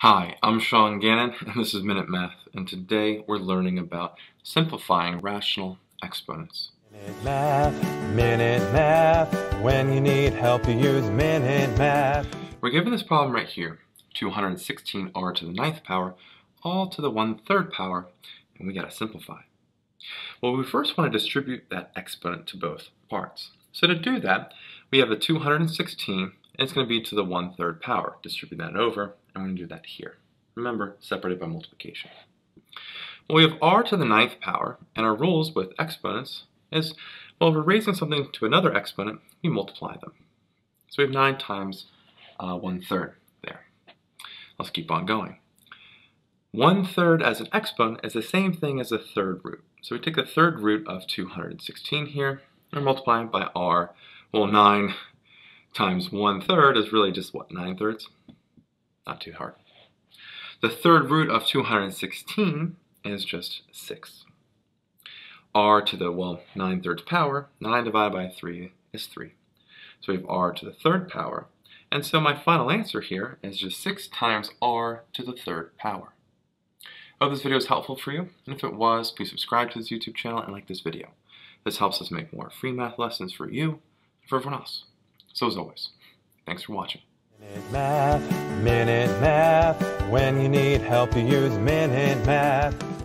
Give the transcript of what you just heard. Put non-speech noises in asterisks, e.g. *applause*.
Hi, I'm Sean Gannon, *laughs* and this is Minute Math, and today we're learning about simplifying rational exponents. Minute Math, Minute Math, when you need help you use Minute Math. We're given this problem right here, 216r to the ninth power, all to the one-third power, and we gotta simplify. Well, we first want to distribute that exponent to both parts. So to do that, we have the 216, and it's going to be to the one-third power. Distribute that over, I'm going to do that here. Remember, separated by multiplication. Well, we have r to the ninth power, and our rules with exponents is, well, if we're raising something to another exponent, we multiply them. So we have 9 times uh, 1 third there. Let's keep on going. 1 third as an exponent is the same thing as a third root. So we take the third root of 216 here, and multiply it by r. Well, 9 times 1 third is really just, what, 9 thirds? Not too hard. The third root of 216 is just 6. r to the, well, 9 thirds power, 9 divided by 3 is 3. So we have r to the third power. And so my final answer here is just 6 times r to the third power. I hope this video was helpful for you, and if it was, please subscribe to this YouTube channel and like this video. This helps us make more free math lessons for you and for everyone else. So as always, thanks for watching. Minute Math, Minute Math, when you need help you use Minute Math.